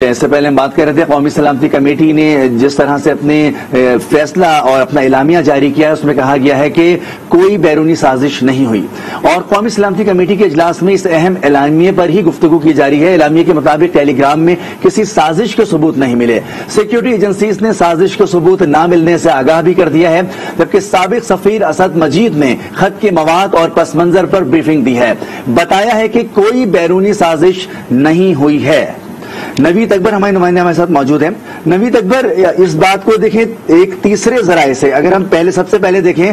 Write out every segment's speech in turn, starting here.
اس سے پہلے ہم بات کر رہے تھے، قومی سلامتی کمیٹی نے جس طرح سے اپنے فیصلہ اور اپنا اعلامیہ جاری کیا ہے، اس میں کہا گیا ہے کہ کوئی بیرونی سازش نہیں ہوئی۔ اور قومی سلامتی کمیٹی کے اجلاس میں اس اہم اعلامیے پر ہی گفتگو کی جاری ہے۔ اعلامیے کے مطابق ٹیلی گرام میں کسی سازش کے ثبوت نہیں ملے۔ سیکیورٹی ایجنسیز نے سازش کے ثبوت نہ ملنے سے آگاہ بھی کر دیا ہے، جبکہ سابق سفیر اسد مجید نے خط کے مواد اور پس منظر پر بریفنگ دی ہے۔ بتایا ہے کہ کوئی بیرونی سازش نہیں ہوئی ہے۔ نوید اکبر ہمارے نمائندے ہمارے ساتھ موجود ہیں۔ نوید اکبر اس بات کو دیکھیں ایک تیسرے ذرائع سے۔ اگر ہم پہلے سب سے پہلے دیکھیں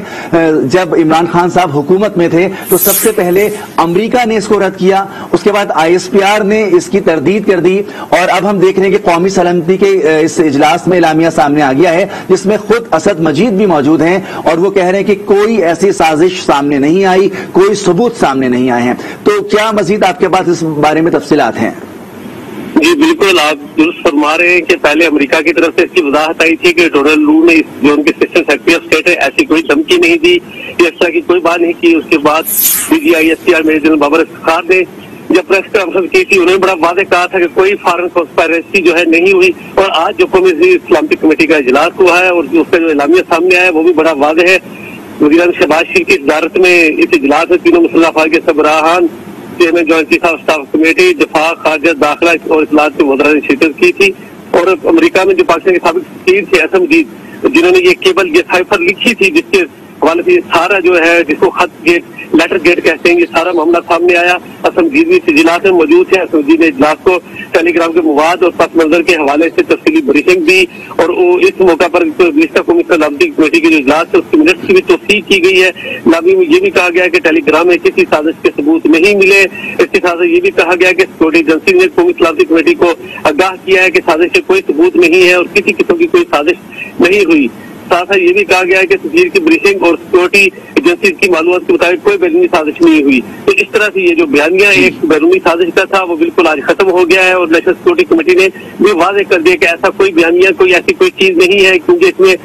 جب عمران خان صاحب حکومت میں تھے، تو سب سے پہلے امریکہ نے اس کو رد کیا۔ اس کے بعد آئی ایس پی آر نے اس کی تردید کر دی۔ اور اب ہم دیکھ رہے ہیں کہ قومی سلامتی کے اس اجلاس میں اعلامیہ سامنے آ گیا ہے، جس میں خود اسد مجید بھی موجود ہیں۔ اور وہ کہہ رہے ہیں کہ کوئی ایسی سازش سامنے نہیں آئی، کوئی ثبوت سامنے نہیں آئے ہیں۔ تو کیا مزید آپ کے پاس اس بارے میں تفصیلات ہیں؟ جی بالکل، آپ درست فرما رہے ہیں کہ پہلے امریکہ کی طرف سے اس کی وضاحت آئی تھی کہ ڈونلڈ لو نے جو ان کے سیکرٹری آف اسٹیٹ ہے ایسی کوئی دھمکی نہیں دی اس طرح کی کوئی بات نہیں کی۔ اس کے بعد D G I, S C R, میرے جنرل بابر افتخار نے جب پریس کانفرنس کی تھی، انہوں نے بڑا واضح کہا تھا کہ کوئی فارن کانسپائریسی جو ہے نہیں ہوئی۔ اور آج جو قومی اسلامتی کمیٹی کا اجلاس ہوا ہے اور اس کا جو اعلامیہ سامنے آیا ہے، وہ بھی بڑا واضح ہے۔ وزیر شہباز شریف کی صدارت میں اس اجلاس میں تینوں مسلح افواج کے سبراہان جی chairman joint chief of staff committee دفاع خارجہ داخلہ اور اطلاعات کے وزراء نے شرکت کی تھی اور امریکہ میں جو پاکستان کے سابق سفیر تھے اسم جی جنہوں نے یہ کیبل یہ سائفر لکھی تھی جس کے حوالے سے سارا جو ہے، جس کو خط گیٹ، لیٹر گیٹ کہتے ہیں، یہ سارا معاملہ سامنے آیا۔ اسم جی بھی اجلاس میں موجود تھے اسم جی نے اجلاس کو ٹیلی گرام کے مواد اور پس منظر کے حوالے سے تفصیلی بریفنگ دی اور اس موقع پر قومی سلامتی کمیٹی کے جو اجلاس ہے، اس کی منٹس کی بھی توثیق کی گئی ہے۔ لابی میں یہ بھی کہا گیا کہ ٹیلی گرام میں کسی سازش کے ثبوت نہیں ملے۔ اس کے ساتھ یہ بھی کہا گیا کہ سیکورٹی ایجنسی نے قومی سلامتی کمیٹی کو آگاہ کیا ہے کہ سازش کے کوئی ثبوت نہیں ہے اور کسی قسم کی کوئی سازش نہیں ہوئی۔ ساتھ یہ بھی کہا گیا ہے کہ سفیر کی بریفنگ اور سیکورٹی ایجنسی کی معلومات کے مطابق کوئی بیرونی سازش نہیں ہوئی۔ تو اس طرح سے یہ جو بیانیہ ایک بیرونی سازش کا تھا وہ بالکل آج ختم ہو گیا ہے اور نیشنل سیکورٹی کمیٹی نے یہ واضح کر دیا کہ ایسا کوئی بیانیہ کوئی ایسی کوئی چیز نہیں ہے کیونکہ اس میں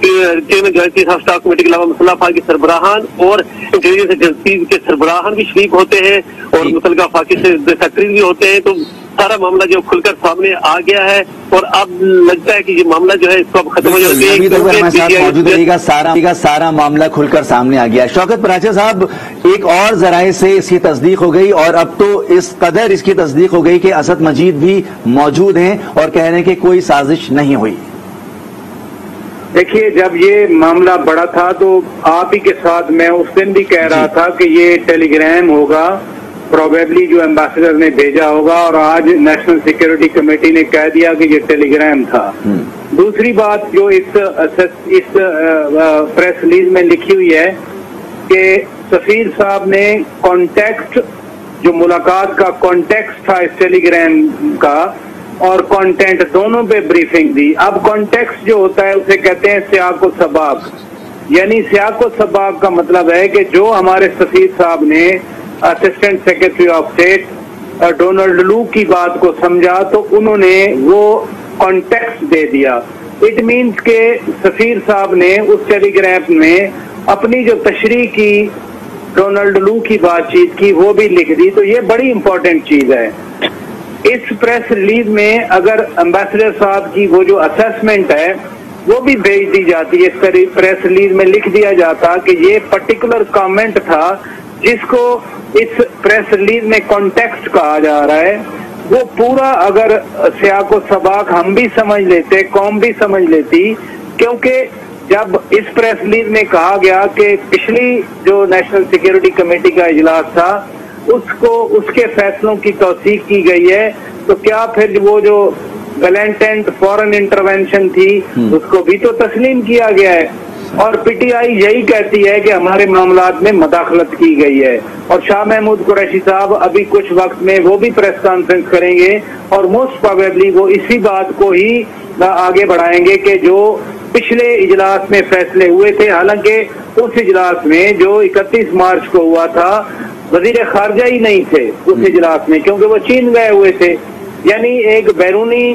chairman joint chief of staff committee کے علاوہ مسلح فاق کے سربراہان اور انٹیلیجنس ایجنسی کے سربراہان بھی شریک ہوتے ہیں اور متعلقہ فاقی سے سیکٹری بھی ہوتے ہیں۔ تو سارا معاملہ جو کھل کر سامنے آ گیا ہے اور اب لگتا ہے کہ یہ معاملہ جو ہے اس کو اب ختم ہو جائے گا۔ سارا سارا معاملہ کھل کر سامنے آ گیا۔ شوکت پراچا صاحب ایک اور ذرائع سے اس کی تصدیق ہو گئی اور اب تو اس قدر اس کی تصدیق ہو گئی کہ اسد مجید بھی موجود ہیں اور کہہ رہے ہیں کہ کوئی سازش نہیں ہوئی۔ دیکھیے جب یہ معاملہ بڑا تھا تو آپ ہی کے ساتھ میں اس دن بھی کہہ رہا جی۔ تھا کہ یہ ٹیلی گرام ہوگا۔ پروبیبلی جو امبیسڈر نے بھیجا ہوگا اور آج نیشنل سیکیورٹی کمیٹی نے کہہ دیا کہ یہ ٹیلی گرام تھا دوسری بات جو اس اس پریس ریلیز میں لکھی ہوئی ہے کہ سفیر صاحب نے کانٹیکٹ جو ملاقات کا کانٹیکٹ تھا اس ٹیلی گرام کا اور کانٹینٹ دونوں پہ بریفنگ دی۔ اب کانٹیکس جو ہوتا ہے اسے کہتے ہیں سیاق و سباق۔ یعنی سیاق و سباق کا مطلب ہے کہ جو ہمارے سفیر صاحب نے assistant secretary of state Donald Lu کی بات کو سمجھا تو انہوں نے وہ کانٹیکس دے دیا اٹ مینس کہ سفیر صاحب نے اس ٹیلی گراف میں اپنی جو تشریح کی ڈونلڈ لو کی بات چیت کی وہ بھی لکھ دی تو یہ بڑی امپورٹنٹ چیز ہے اس پریس ریلیز میں اگر امبیسڈر صاحب کی وہ جو اسیسمنٹ ہے وہ بھی بھیج دی جاتی ہے اس پریس ریلیز میں لکھ دیا جاتا کہ یہ پرٹیکولر کامنٹ تھا جس کو اس پریس ریلیز میں کانٹیکسٹ کہا جا رہا ہے وہ پورا اگر سیاق و سباق ہم بھی سمجھ لیتے قوم بھی سمجھ لیتی کیونکہ جب اس پریس ریلیز میں کہا گیا کہ پچھلی جو نیشنل سیکیورٹی کمیٹی کا اجلاس تھا اس کو اس کے فیصلوں کی توثیق کی گئی ہے تو کیا پھر وہ جو ویلنٹینٹ فورن انٹروینشن تھی اس کو بھی تو تسلیم کیا گیا ہے۔ اور پی ٹی آئی یہی کہتی ہے کہ ہمارے معاملات میں مداخلت کی گئی ہے۔ اور شاہ محمود قریشی صاحب ابھی کچھ وقت میں وہ بھی پریس کانفرنس کریں گے اور موسٹ پرویبلی وہ اسی بات کو ہی آگے بڑھائیں گے کہ جو پچھلے اجلاس میں فیصلے ہوئے تھے، حالانکہ اس اجلاس میں جو اکتیس مارچ کو ہوا تھا، وزیر خارجہ ہی نہیں تھے اس اجلاس میں، کیونکہ وہ چین گئے ہوئے تھے۔ یعنی ایک بیرونی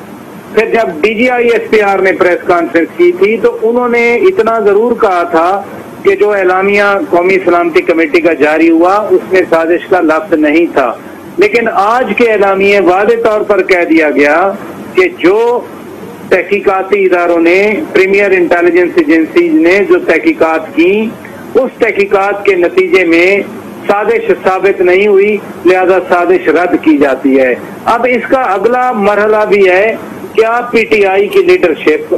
پھر جب D G I S P R نے پریس کانفرنس کی تھی تو انہوں نے اتنا ضرور کہا تھا کہ جو اعلامیہ قومی سلامتی کمیٹی کا جاری ہوا، اس میں سازش کا لفظ نہیں تھا۔ لیکن آج کے اعلامیے واضح طور پر کہہ دیا گیا کہ جو تحقیقاتی اداروں نے پریمیئر انٹیلیجنس ایجنسیز نے جو تحقیقات کی، اس تحقیقات کے نتیجے میں سازش ثابت نہیں ہوئی، لہذا سازش رد کی جاتی ہے۔ اب اس کا اگلا مرحلہ بھی ہے۔ کیا پی ٹی آئی کی لیڈرشپ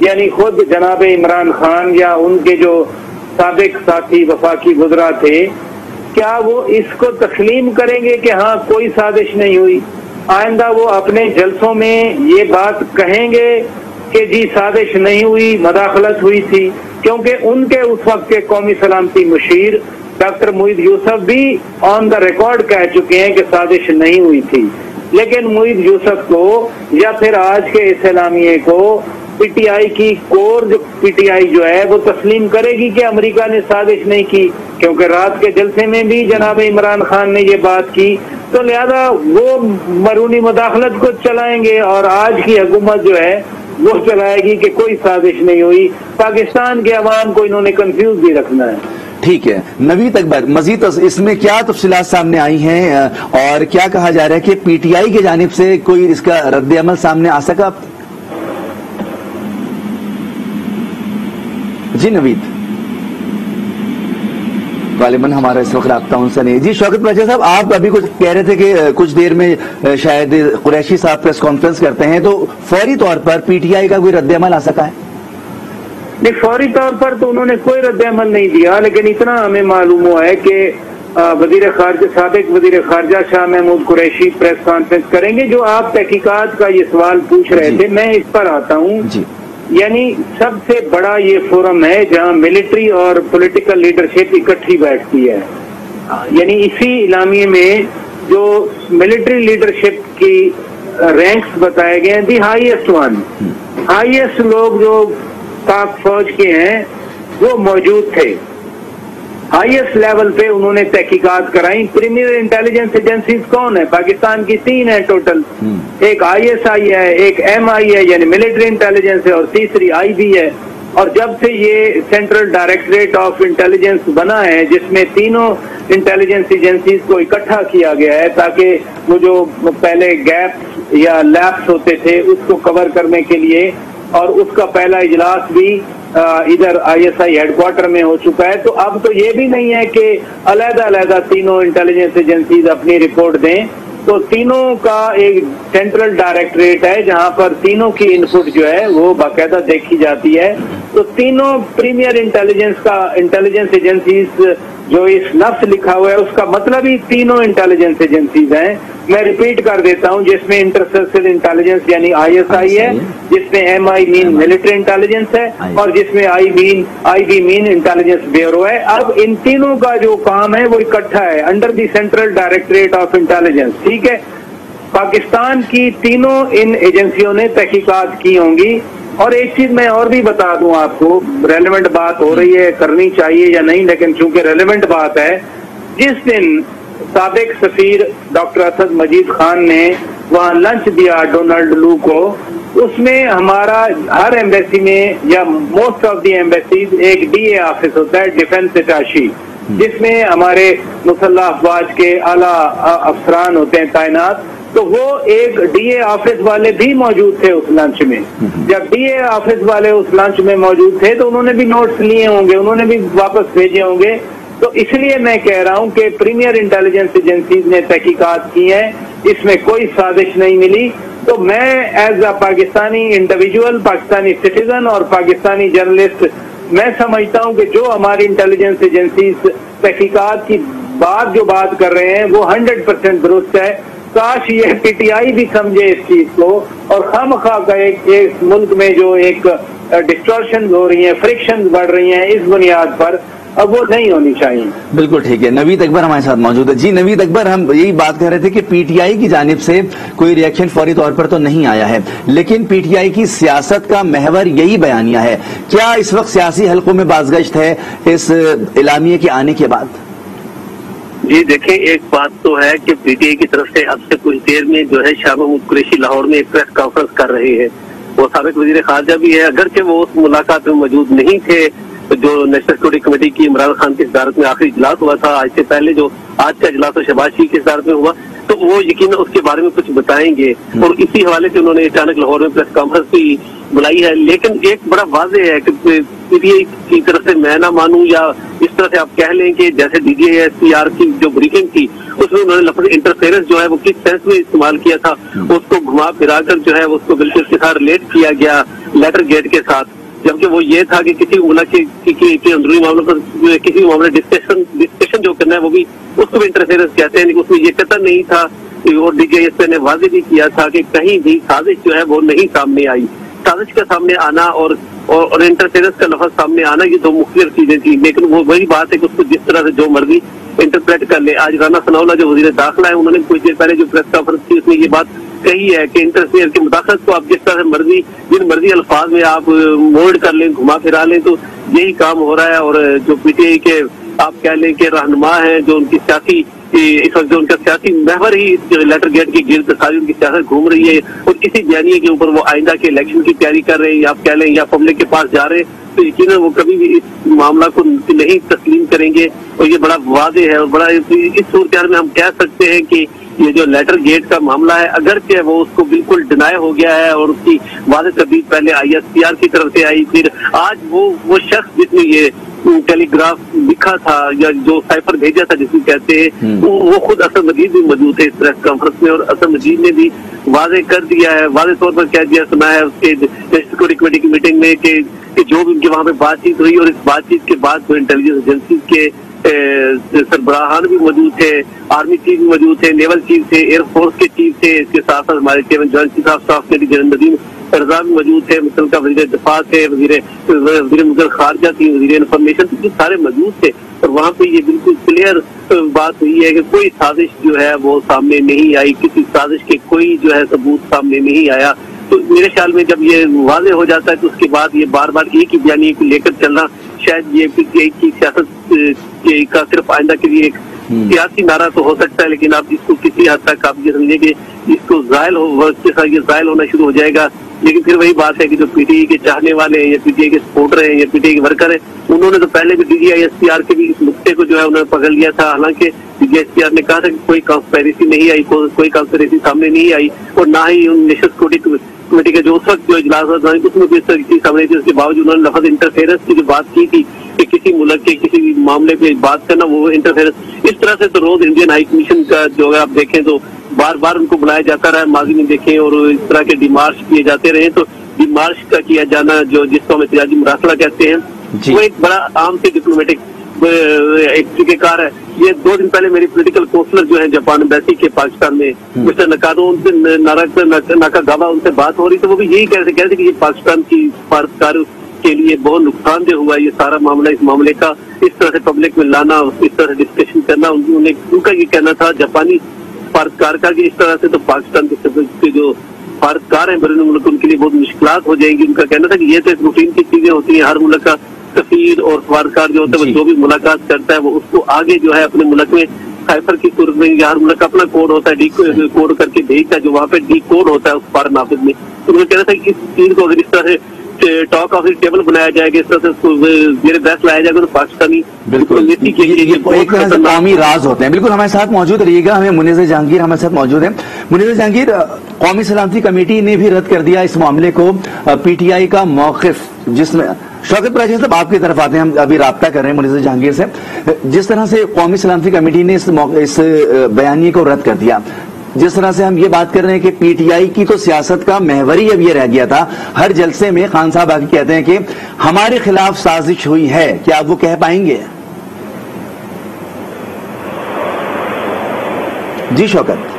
یعنی خود جناب عمران خان یا ان کے جو سابق ساتھی وفاقی گزرا تھے، کیا وہ اس کو تسلیم کریں گے کہ ہاں کوئی سازش نہیں ہوئی؟ آئندہ وہ اپنے جلسوں میں یہ بات کہیں گے کہ جی سازش نہیں ہوئی، مداخلت ہوئی تھی، کیونکہ ان کے اس وقت کے قومی سلامتی مشیر ڈاکٹر معید یوسف بھی آن دا ریکارڈ کہہ چکے ہیں کہ سازش نہیں ہوئی تھی۔ لیکن محید یوسف کو یا پھر آج کے اسلامیہ کو پی ٹی آئی کی کور جو پی ٹی آئی جو ہے وہ تسلیم کرے گی کہ امریکہ نے سازش نہیں کی، کیونکہ رات کے جلسے میں بھی جناب عمران خان نے یہ بات کی۔ تو لہذا وہ مرونی مداخلت کو چلائیں گے اور آج کی حکومت جو ہے وہ چلائے گی کہ کوئی سازش نہیں ہوئی۔ پاکستان کے عوام کو انہوں نے کنفیوز بھی رکھنا ہے۔ ٹھیک ہے۔ نوید اکبر مزید اس میں کیا تفصیلات سامنے آئی ہیں؟ اور کیا کہا جا رہا ہے کہ پی ٹی آئی کی جانب سے کوئی اس کا رد عمل سامنے آ سکا؟ جی نوید۔ غالباً ہمارا اس وقت رابطہ ان سے نہیں جی شوکت باجا صاحب، آپ ابھی کچھ کہہ رہے تھے کہ کچھ دیر میں شاید قریشی صاحب پریس کانفرنس کرتے ہیں، تو فوری طور پر پی ٹی آئی کا کوئی رد عمل آ سکا ہے؟ نہیں فوری طور پر تو انہوں نے کوئی رد عمل نہیں دیا لیکن اتنا ہمیں معلوم ہوا ہے کہ وزیر خارجہ سابق وزیر خارجہ شاہ محمود قریشی پریس کانفرنس کریں گے جو آپ تحقیقات کا یہ سوال پوچھ رہے جی۔ تھے میں اس پر آتا ہوں۔ جی۔ یعنی سب سے بڑا یہ فورم ہے جہاں ملٹری اور پولیٹیکل لیڈرشپ اکٹھی بیٹھتی ہے۔ یعنی اسی اعلامیے میں جو ملٹری لیڈرشپ کی رینکس بتائے گئے ہیں دی ہائیسٹ ون ہائیسٹ لوگ جو پاک فوج کے ہیں وہ موجود تھے۔ ہائیسٹ لیول پہ انہوں نے تحقیقات کرائی۔ پریمیر انٹیلیجنس ایجنسیز کون ہیں؟ پاکستان کی تین ہیں ٹوٹل ایک آئی ایس آئی ہے ایک ایم آئی ہے یعنی ملٹری انٹیلیجنس ہے اور تیسری آئی بی ہے۔ اور جب سے یہ سینٹرل ڈائریکٹریٹ آف انٹیلیجنس بنا ہے جس میں تینوں انٹیلیجنس ایجنسیز کو اکٹھا کیا گیا ہے تاکہ وہ جو پہلے گیپس یا لیپس ہوتے تھے اس کو کور کرنے کے لیے اور اس کا پہلا اجلاس بھی ادھر I S I head quarter میں ہو چکا ہے۔ تو اب تو یہ بھی نہیں ہے کہ علیحدہ علیحدہ تینوں انٹیلیجنس ایجنسیز اپنی رپورٹ دیں۔ تو تینوں کا ایک سینٹرل ڈائریکٹریٹ ہے، جہاں پر تینوں کی انپٹ جو ہے وہ باقاعدہ دیکھی جاتی ہے۔ تو تینوں پریمیر انٹیلیجنس کا انٹیلیجنس ایجنسیز جو اس لفظ لکھا ہوا ہے اس کا مطلب ہی تینوں انٹیلیجنس ایجنسیز ہیں۔ میں ریپیٹ کر دیتا ہوں جس میں انٹرسل انٹیلیجنس یعنی آئی ایس آئی ہے جس میں M I main military intelligence ہے اور جس میں آئی مین I B main intelligence bureau ہے۔ اب ان تینوں کا جو کام ہے وہ اکٹھا ہے۔ Under the central directorate of intelligence ٹھیک ہے؟ پاکستان کی تینوں ان ایجنسیوں نے تحقیقات کی ہوں گی۔ اور ایک چیز میں اور بھی بتا دوں آپ کو ریلیونٹ بات ہو رہی ہے، کرنی چاہیے یا نہیں، لیکن چونکہ ریلیونٹ بات ہے، جس دن سابق سفیر ڈاکٹر اسد مجید خان نے وہاں لنچ دیا ڈونلڈ لو کو، اس میں ہمارا ہر ایمبیسی میں یا موسٹ آف دی ایمبیسیز ایک ڈی اے آفس ہوتا ہے ڈیفینس اٹاشی جس میں ہمارے مسلح افواج کے اعلیٰ افسران ہوتے ہیں تعینات تو وہ ایک ڈی اے آفس والے بھی موجود تھے اس لنچ میں۔ جب ڈی اے آفس والے اس لنچ میں موجود تھے تو انہوں نے بھی نوٹس لیے ہوں گے انہوں نے بھی واپس بھیجے ہوں گے۔ تو اس لیے میں کہہ رہا ہوں کہ پریمیئر انٹیلیجنس ایجنسیز نے تحقیقات کی ہیں اس میں کوئی سازش نہیں ملی۔ تو میں as a Pakistani individual Pakistani citizen اور پاکستانی جرنلسٹ میں سمجھتا ہوں کہ جو ہماری انٹیلیجنس ایجنسیز تحقیقات کی بات جو بات کر رہے ہیں وہ ہنڈریڈ پرسینٹ درست ہے۔ کاش یہ پی ٹی آئی بھی سمجھے اس چیز کو اور خام خواہ کہے کہ اس ملک میں جو ایک ڈسٹورشن ہو رہی ہیں فرکشنز بڑھ رہی ہیں اس بنیاد پر، اب وہ نہیں ہونی چاہیے۔ بالکل ٹھیک ہے۔ نوید اکبر ہمارے ساتھ موجود ہے جی نوید اکبر، ہم یہی بات کر رہے تھے کہ پی ٹی آئی کی جانب سے کوئی ریئیکشن فوری طور پر تو نہیں آیا ہے، لیکن پی ٹی آئی کی سیاست کا محور یہی بیانیہ ہے۔ کیا اس وقت سیاسی حلقوں میں بازگشت ہے اس اعلامیے کے آنے کے بعد؟ جی دیکھیں، ایک بات تو ہے کہ پی ٹی آئی کی طرف سے اب سے کچھ دیر میں جو ہے شاہ محمود قریشی لاہور میں ایک پریس کانفرنس کر رہے ہیں وہ سابق وزیر خارجہ بھی ہے اگرچہ وہ اس ملاقات میں موجود نہیں تھے جو نیشنل سیکورٹی کمیٹی کی عمران خان کی صدارت میں آخری اجلاس ہوا تھا، آج سے پہلے جو آج کا اجلاس شہباز شریف کی صدارت میں ہوا، تو وہ یقیناً اس کے بارے میں کچھ بتائیں گے۔ اور اسی حوالے سے انہوں نے اچانک لاہور میں پریس کانفرنس بھی بلائی ہے۔ لیکن ایک بڑا واضح ہے کہ پی ٹی آئی کی طرف سے میں نہ مانوں یا اس طرح سے آپ کہہ لیں کہ جیسے D G S P R کی جو بریفنگ تھی، اس میں انہوں نے لفظ انٹرفیئرنس جو ہے وہ کس سینس میں استعمال کیا تھا، اس کو گھما پھرا کر جو ہے اس کو بالکل اس کے ساتھ ریلیٹ کیا گیا لیٹر گیٹ کے ساتھ۔ جبکہ وہ یہ تھا کہ کسی ملک کے اندرونی معاملوں پر کسی بھی معاملے ڈسکشن ڈسکشن جو کرنا ہے وہ بھی اس کو بھی انٹرفیئرنس کہتے ہیں اس میں یہ قطر نہیں تھا اور ڈی جی ایس پی نے واضح بھی کیا تھا کہ کہیں بھی سازش جو ہے وہ نہیں سامنے آئی۔ سازش کا سامنے آنا اور اور انٹرفیئرنس کا لفظ سامنے آنا یہ دو مختلف چیزیں تھیں، لیکن وہ وہی بات ہے کہ اس کو جس طرح سے جو مرضی انٹرپریٹ کر لے۔ آج رانا ثناء جو وزیر داخلہ ہے انہوں نے کچھ دیر پہلے جو پریس کانفرنس کی، اس میں یہ بات کہی ہے کہ انٹرفیئر کے مداخلت کو آپ جس طرح سے مرضی جن مرضی الفاظ میں آپ مولڈ کر لیں، گھما پھرا لیں، تو یہی کام ہو رہا ہے اور جو پی ٹی آئی کے آپ کہہ لیں کہ رہنما ہیں، جو ان کی سیاسی اس وقت جو ان کا سیاسی محور ہی لیٹر گیٹ کے گرد ساری ان کی سیاست گھوم رہی ہے اور کسی بیانیے کے اوپر وہ آئندہ کے الیکشن کی تیاری کر رہے ہیں یا آپ کہہ لیں یا پبلک کے پاس جا رہے ہیں، تو یقیناً وہ کبھی بھی اس معاملہ کو نہیں تسلیم کریں گے اور یہ بڑا واضح ہے اور بڑا اس صورتحال میں ہم کہہ سکتے ہیں کہ یہ جو لیٹر گیٹ کا معاملہ ہے، اگرچہ وہ اس کو بالکل ڈینائی ہو گیا ہے اور اس کی واضح تبدیل پہلے آئی ایس پی آر کی طرف سے آئی، پھر آج وہ وہ شخص جس نے یہ ٹیلی گراف لکھا تھا یا جو سائفر بھیجا تھا جس کو کہتے ہیں وہ خود اسد مجید بھی موجود ہے اس پریس کانفرنس میں اور اسد مجید نے بھی واضح کر دیا ہے واضح طور پر کہہ دیا سنا ہے اس کے سیکورٹی کمیٹی کی میٹنگ میں کہ جو بھی ان کے وہاں پہ بات چیت ہوئی اور اس بات چیت کے بعد جو انٹیلیجنس ایجنسی کے سربراہان بھی موجود تھے، آرمی چیف بھی موجود تھے، نیول چیف تھے، ایئر فورس کے چیف تھے، اس کے ساتھ ساتھ ہمارے chairman joint chief of staff کے جنرل ندیم رضا بھی موجود تھے مثل کا وزیر دفاع تھے، وزیر وزیر مغل خارجہ تھی وزیر انفارمیشن تھی سارے موجود تھے۔ اور وہاں پہ یہ بالکل کلیئر بات ہوئی ہے کہ کوئی سازش جو ہے وہ سامنے نہیں آئی، کسی سازش کے کوئی جو ہے ثبوت سامنے نہیں آیا۔ تو میرے خیال میں جب یہ واضح ہو جاتا ہے تو اس کے بعد یہ بار بار ایک ہی بیانی کو لے کر چلنا، شاید یہ پی ٹی آئی کی سیاست کا صرف آئندہ کے لیے ایک سیاسی نعرہ تو ہو سکتا ہے لیکن آپ اس کو کسی حد تک آپ یہ سمجھیں کہ اس کو زائل ہو یہ زائل ہونا شروع ہو جائے گا۔ لیکن پھر وہی بات ہے کہ جو پی ٹی آئی کے چاہنے والے ہیں یا پی ٹی آئی کے سپورٹر ہیں یا پی ٹی آئی کے ورکر ہیں انہوں نے تو پہلے بھی D G I S P R کے بھی اس نقطے کو جو ہے انہوں نے پکڑ لیا تھا۔ حالانکہ D G S P R نے کہا تھا کہ کوئی کانسپیریسی نہیں آئی کوئی کانسپیریسی سامنے نہیں آئی اور نہ ہی نیشنل سیکورٹی کمیٹی کا جو اس وقت جو اجلاس ہوا اس میں بھی اس طرح کی سامنے تھی۔ اس کے باوجود انہوں نے لفظ انٹرفیئرنس کی جو بات کی تھی کہ کسی ملک کے کسی معاملے پہ بات کرنا وہ انٹرفیئرنس اس طرح سے تو روز انڈین ہائی کمیشن کا جو ہے آپ دیکھیں تو بار بار ان کو بلایا جاتا رہا ماضی میں دیکھیں اور اس طرح کے ڈیمارش کیے جاتے رہے تو ڈیمارش کا کیا جانا جو جس کو ہم احتجاجی مراسلہ کہتے ہیں وہ ایک بڑا عام سے ڈپلومیٹک ایک طریقہ کار ہے۔ یہ دو دن پہلے میری پولیٹیکل کونسلر جو ہیں جاپان امبیسی کے پاکستان میں مسٹر نکادو ان سے ناکا گاوا ان سے بات ہو رہی تو وہ بھی یہی کہہ رہے کہتے کہ یہ پاکستان کی فارکار کے لیے بہت نقصان دہ ہوا یہ سارا معاملہ اس معاملے کا اس طرح سے پبلک میں لانا اس طرح سے ڈسکشن کرنا ان کا یہ کہنا تھا جاپانی فارکار کا کہ اس طرح سے تو پاکستان کے جو فارکار ہیں بیرون ملک ان کے لیے بہت مشکلات ہو جائیں گی۔ ان کا کہنا تھا کہ یہ تو ایک روٹین کی چیزیں ہوتی ہیں۔ ہر ملک کا سفیر اور فارکار جو ہوتا ہے وہ جو بھی ملاقات کرتا ہے وہ اس کو آگے جو ہے اپنے ملک میں سائفر کی صورت میں ہر ملک کا اپنا کوڈ ہوتا ہے ڈی کوڈ کر کے بھیجتا ہے جو وہاں پہ ڈی کوڈ ہوتا ہے اس فارن نافذ میں۔ تو انہوں نے کہنا تھا کہ اس چیز کو اگر اس طرح سے ٹاک آف ٹیبل بنایا جائے گا اس طرح سے میرے بحث لایا جائے گا تو پاکستانی بالکل ایک قومی راز ہوتے ہیں بالکل ہمارے ساتھ موجود رہیے گا ہمیں منیز جہانگیر ہمارے ساتھ موجود ہیں منیز جہانگیر قومی سلامتی کمیٹی نے بھی رد کر دیا اس معاملے کو پی ٹی آئی کا موقف جس میں شوکت پراجی صاحب آپ کی طرف آتے ہیں ہم ابھی رابطہ کر رہے ہیں منیز جہانگیر سے جس طرح سے قومی سلامتی کمیٹی نے اس بیانیے کو رد کر دیا جس طرح سے ہم یہ بات کر رہے ہیں کہ پی ٹی آئی کی تو سیاست کا محوری اب یہ رہ گیا تھا، ہر جلسے میں خان صاحب آگے کہتے ہیں کہ ہمارے خلاف سازش ہوئی ہے، کیا آپ وہ کہہ پائیں گے؟ جی شوکت۔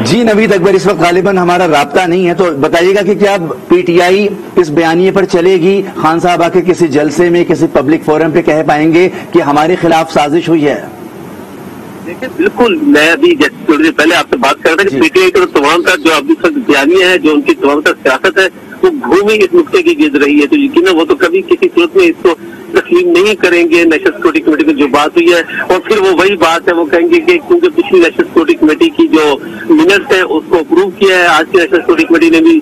جی نوید اکبر، اس وقت غالباً ہمارا رابطہ نہیں ہے، تو بتائیے گا کہ کیا پی ٹی آئی اس بیانیے پر چلے گی؟ خان صاحب آ کے کسی جلسے میں، کسی پبلک فورم پہ کہہ پائیں گے کہ ہمارے خلاف سازش ہوئی ہے؟ دیکھیں بالکل میں ابھی تھوڑی دیر پہلے آپ سے بات کر رہا تھا کہ جی۔ پی ٹی آئی کا تمام کا جو ابھی تک بیانیہ ہے جو ان کی تمام کا سیاست ہے وہ گھومی اس نقطے کی گرد رہی ہے۔ تو یقیناً وہ تو کبھی کسی صورت میں اس کو تسلیم نہیں کریں گے نیشنل سیکورٹی کمیٹی میں جو بات ہوئی ہے۔ اور پھر وہ وہی بات ہے وہ کہیں گے کہ کیونکہ پچھلی نیشنل سیکورٹی کمیٹی کی جو منٹس ہے اس کو اپروو کیا ہے۔ آج کی نیشنل سیکورٹی کمیٹی نے بھی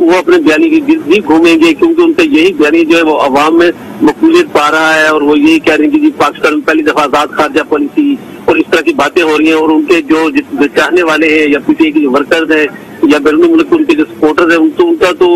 وہ اپنے بیانی کی گرد بھی گھومیں گے کیونکہ ان کا یہی بیانی جو ہے وہ عوام میں مقبولیت پا رہا ہے۔ اور وہ یہی کہہ رہے ہیں کہ جی پاکستان میں پہلی دفعہ آزاد خارجہ پالیسی اور اس طرح کی باتیں ہو رہی ہیں اور ان کے جو چاہنے والے ہیں یا پی ٹی آئی کے جو ورکرز ہیں یا بیرون ملک ان کے جو سپورٹرز ہیں، ان تو ان کا تو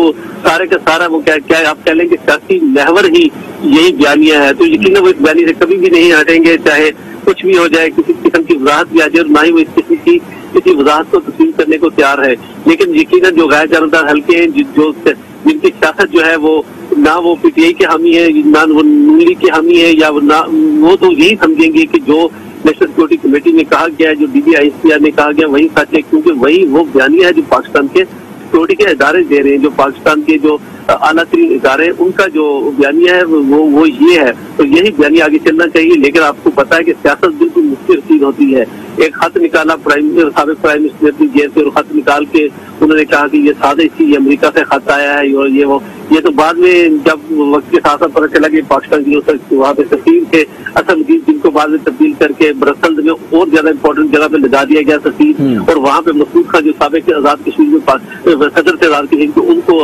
سارے کا سارا وہ کیا کیا آپ کہہ لیں کہ سیاسی محور ہی یہی بیانیہ ہے تو یقیناً وہ اس بیانی سے کبھی بھی نہیں ہٹیں گے، چاہے کچھ بھی ہو جائے، کسی قسم کی وضاحت بھی آ جائے اور نہ ہی وہ اس قسم کی کسی وضاحت کو تسلیم کرنے کو تیار ہے۔ لیکن یقیناً جو غیر جانبدار حلقے ہیں جو جن کی سیاست جو ہے، وہ نہ وہ پی ٹی آئی کے حامی ہے، نہ وہ نون لیگ کے حامی ہے، یا وہ نہ وہ تو یہی سمجھیں گے کہ جو نیشنل سیکورٹی کمیٹی نے کہا گیا ہے، جو D B I, C R نے کہا گیا، وہی سچ ہے، کیونکہ وہی وہ بیانیہ ہے جو پاکستان کے سیکورٹی کے ادارے دے رہے ہیں، جو پاکستان کے جو اعلیٰ ترین ادارے ان کا جو بیانیہ ہے وہ وہ یہ ہے تو یہی بیانیہ آگے چلنا چاہیے لیکن آپ کو پتا ہے کہ سیاست بالکل مشکل چیز ہوتی ہے ایک خط نکالا پرائم سابق پرائم منسٹر اپنی جیل سے اور خط نکال کے انہوں نے کہا کہ یہ سادہ یہ امریکہ سے خط آیا ہے اور یہ وہ یہ تو بعد میں جب وقت کے ساتھ ساتھ پتہ چلا کہ پاکستان کی وہاں پہ سفیر تھے اصل جن کو بعد میں تبدیل کر کے برسلز میں اور زیادہ امپورٹنٹ جگہ پہ لگا دیا گیا سفیر۔ اور وہاں پہ مسعود خان جو سابق آزاد کشمیر میں صدر تھے آزاد کشمیر ان کو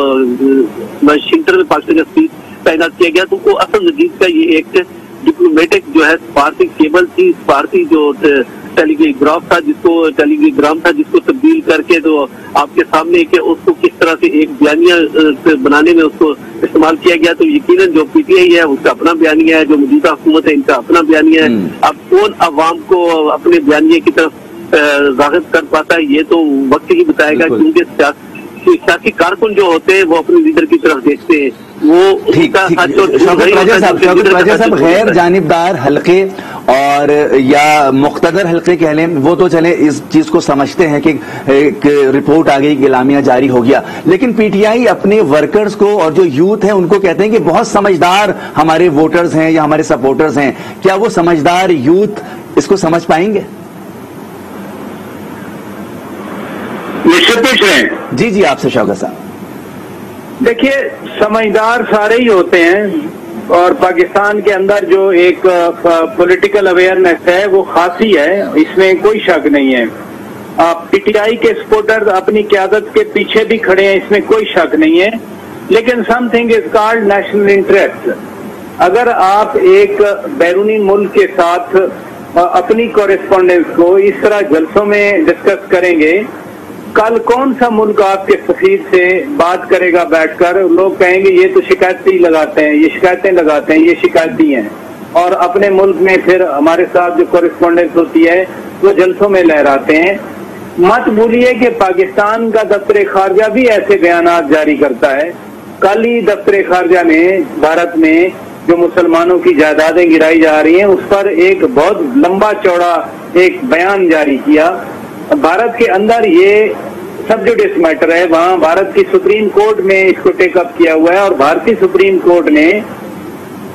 میں پاکستان کا تعینات کیا گیا تو وہ اصل نجیب کا یہ ایک ڈپلومیٹک جو ہے سفارتی کیبل تھی سفارتی جو ٹیلی گراف تھا جس کو ٹیلی گرام تھا جس کو تبدیل کر کے تو آپ کے سامنے کہ اس کو کس طرح سے ایک بیانیہ بنانے میں اس کو استعمال کیا گیا تو یقیناً جو پی ٹی آئی ہے اس کا اپنا بیانیہ ہے جو موجودہ حکومت ہے ان کا اپنا بیانیہ ہے۔ اب کون عوام کو اپنے بیانیے کی طرف اہ، راغب کر پاتا ہے یہ تو وقت ہی بتائے گا۔ کیونکہ سیاسی سیاسی کارکن جو ہوتے ہیں وہ اپنے لیڈر کی طرف دیکھتے ہیں۔ وہ غیر۔ جانبدار حلقے اور یا مقتدر حلقے کہہ لیں وہ تو چلے اس چیز کو سمجھتے ہیں کہ ایک رپورٹ آ گئی اعلامیہ جاری ہو گیا۔ لیکن پی ٹی آئی اپنے ورکرز کو اور جو یوتھ ہیں ان کو کہتے ہیں کہ بہت سمجھدار ہمارے ووٹرز ہیں یا ہمارے سپورٹرز ہیں۔ کیا وہ سمجھدار یوتھ اس کو سمجھ پائیں گے مجھ سے پوچھ رہے ہیں۔ جی جی آپ سے شوکت صاحب۔ دیکھیے سمجھدار سارے ہی ہوتے ہیں اور پاکستان کے اندر جو ایک پولیٹیکل اویئرنیس ہے وہ خاصی ہے۔ اس میں کوئی شک نہیں ہے۔ پی ٹی آئی کے سپورٹر اپنی قیادت کے پیچھے بھی کھڑے ہیں اس میں کوئی شک نہیں ہے۔ لیکن something is called national interest اگر آپ ایک بیرونی ملک کے ساتھ اپنی کورسپونڈنس کو اس طرح جلسوں میں ڈسکس کریں گے کل کون سا ملک آپ کے سفیر سے بات کرے گا بیٹھ کر؟ لوگ کہیں گے یہ تو شکایتی لگاتے ہیں، یہ شکایتیں لگاتے ہیں، یہ شکایتی ہیں۔ اور اپنے ملک میں پھر ہمارے ساتھ جو کورسپونڈنس ہوتی ہے، وہ جلسوں میں لہراتے ہیں۔ مت بھولیے کہ پاکستان کا دفتر خارجہ بھی ایسے بیانات جاری کرتا ہے۔ کل ہی دفتر خارجہ نے بھارت میں جو مسلمانوں کی جائیدادیں گرائی جا رہی ہیں، اس پر ایک بہت لمبا چوڑا ایک بیان جاری کیا۔ بھارت کے اندر یہ سبجوڈس میٹر ہے۔ وہاں بھارت کی سپریم کورٹ میں اس کو ٹیک اپ کیا ہوا ہے اور بھارتی سپریم کورٹ نے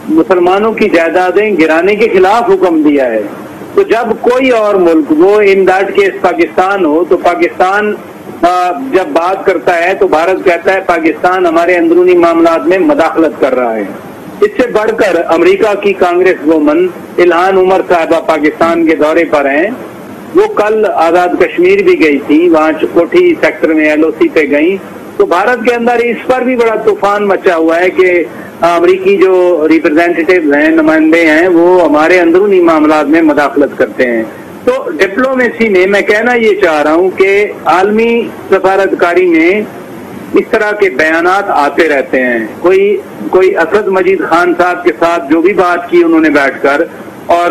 مسلمانوں کی جائیدادیں گرانے کے خلاف حکم دیا ہے۔ تو جب کوئی اور ملک، وہ ان کیس پاکستان ہو، تو پاکستان جب بات کرتا ہے تو بھارت کہتا ہے پاکستان ہمارے اندرونی معاملات میں مداخلت کر رہا ہے۔ اس سے بڑھ کر امریکہ کی کانگریس وومن، الہان عمر صاحبہ پاکستان کے دورے پر ہیں۔ وہ کل آزاد کشمیر بھی گئی تھی، وہاں چکوٹھی سیکٹر میں ایل او سی پہ گئی تو بھارت کے اندر اس پر بھی بڑا طوفان مچا ہوا ہے کہ امریکی جو ریپرزینٹیو ہیں، نمائندے ہیں، وہ ہمارے اندرونی معاملات میں مداخلت کرتے ہیں۔ تو ڈپلومیسی میں میں کہنا یہ چاہ رہا ہوں کہ عالمی سفارتکاری میں اس طرح کے بیانات آتے رہتے ہیں۔ کوئی کوئی اسد مجید خان صاحب کے ساتھ جو بھی بات کی انہوں نے بیٹھ کر، اور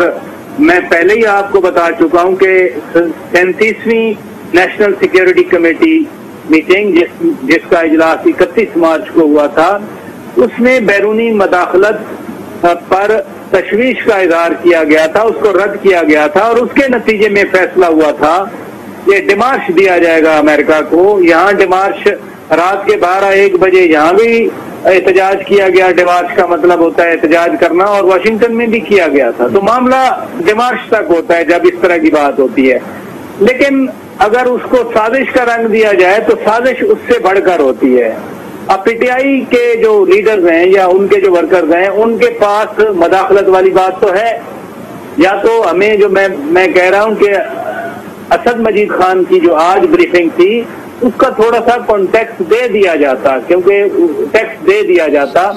میں پہلے ہی آپ کو بتا چکا ہوں کہ سینتیسویں نیشنل سیکیورٹی کمیٹی میٹنگ جس جس کا اجلاس اکتیس مارچ کو ہوا تھا، اس میں بیرونی مداخلت پر تشویش کا اظہار کیا گیا تھا، اس کو رد کیا گیا تھا اور اس کے نتیجے میں فیصلہ ہوا تھا یہ ڈیمارش دیا جائے گا امریکہ کو۔ یہاں ڈیمارش رات کے بارہ ایک بجے، یہاں بھی احتجاج کیا گیا ڈیمارش کا مطلب ہوتا ہے احتجاج کرنا اور واشنگٹن میں بھی کیا گیا تھا۔ تو معاملہ ڈیمارش تک ہوتا ہے جب اس طرح کی بات ہوتی ہے۔ لیکن اگر اس کو سازش کا رنگ دیا جائے تو سازش اس سے بڑھ کر ہوتی ہے۔ اب پی ٹی آئی کے جو لیڈرز ہیں یا ان کے جو ورکرز ہیں، ان کے پاس مداخلت والی بات تو ہے۔ یا تو ہمیں جو میں میں کہہ رہا ہوں کہ اسد مجید خان کی جو آج بریفنگ تھی اس کا تھوڑا سا کانٹیکٹ دے دیا جاتا کیونکہ ٹیکس دے دیا جاتا۔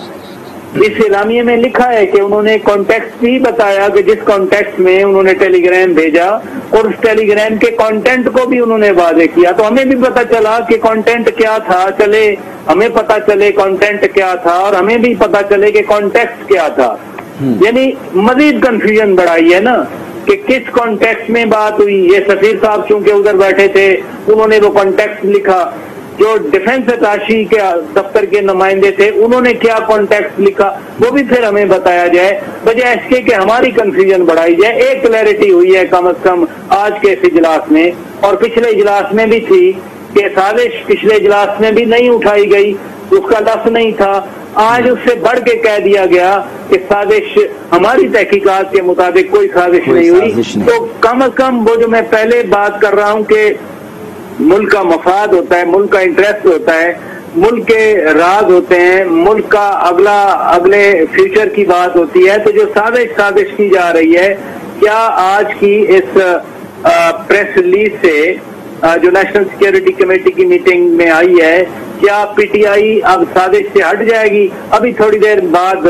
اس اعلامیے میں لکھا ہے کہ انہوں نے کانٹیکٹ بھی بتایا کہ جس کانٹیکٹ میں انہوں نے ٹیلی گرام بھیجا اور اس ٹیلی گرام کے کانٹینٹ کو بھی انہوں نے واضح کیا۔ تو ہمیں بھی پتا چلا کہ کانٹینٹ کیا تھا چلے ہمیں پتا چلے کانٹینٹ کیا تھا اور ہمیں بھی پتا چلے کہ کانٹیکٹ کیا تھا۔ یعنی مزید کنفیوژن بڑھائی ہے نا۔ کہ کس کانٹیکٹ میں بات ہوئی؟ یہ سفیر صاحب چونکہ ادھر بیٹھے تھے، انہوں نے وہ کانٹیکٹ لکھا جو ڈیفنس اتاشی کے دفتر کے نمائندے تھے، انہوں نے کیا کانٹیکٹ لکھا؟ وہ بھی پھر ہمیں بتایا جائے۔ بجائے اس کے کہ ہماری کنفیوژن بڑھائی جائے، ایک کلیئرٹی ہوئی ہے کم از کم آج کے اس اجلاس میں۔ اور پچھلے اجلاس میں بھی تھی کہ سازش پچھلے اجلاس میں بھی نہیں اٹھائی گئی، اس کا لفظ نہیں تھا۔ آج اس سے بڑھ کے کہہ دیا گیا کہ سازش ہماری تحقیقات کے مطابق کوئی سازش کوئی نہیں ہوئی سازش۔ تو کم از کم وہ جو میں پہلے بات کر رہا ہوں کہ ملک کا مفاد ہوتا ہے ملک کا انٹرسٹ ہوتا ہے ملک کے راز ہوتے ہیں ملک کا اگلا اگلے فیوچر کی بات ہوتی ہے تو جو سازش سازش کی جا رہی ہے کیا آج کی اس پریس ریلیز سے جو نیشنل سیکیورٹی کمیٹی کی میٹنگ میں آئی ہے کیا پی ٹی آئی اب سازش سے ہٹ جائے گی؟ ابھی تھوڑی دیر بعد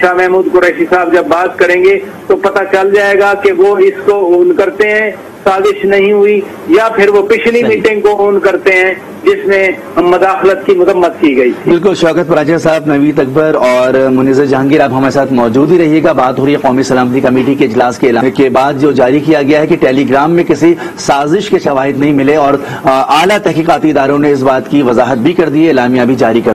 شاہ محمود قریشی صاحب جب بات کریں گے تو پتہ چل جائے گا کہ وہ اس کو اون کرتے ہیں۔ سازش نہیں ہوئی یا پھر وہ پچھلی۔ میٹنگ کو اون کرتے ہیں جس میں مداخلت کی مذمت کی گئی تھی۔ بالکل شوکت پراجا صاحب نوید اکبر اور منیزر جہانگیر آپ ہمارے ساتھ موجود ہی رہیے گا۔ بات ہو رہی ہے قومی سلامتی کمیٹی کے اجلاس کے اعلان کے بعد جو جاری کیا گیا ہے کہ ٹیلی گرام میں کسی سازش کے شواہد نہیں ملے اور اعلیٰ تحقیقاتی اداروں نے اس بات کی وضاحت بھی کر دی ہے اعلامیہ بھی جاری کر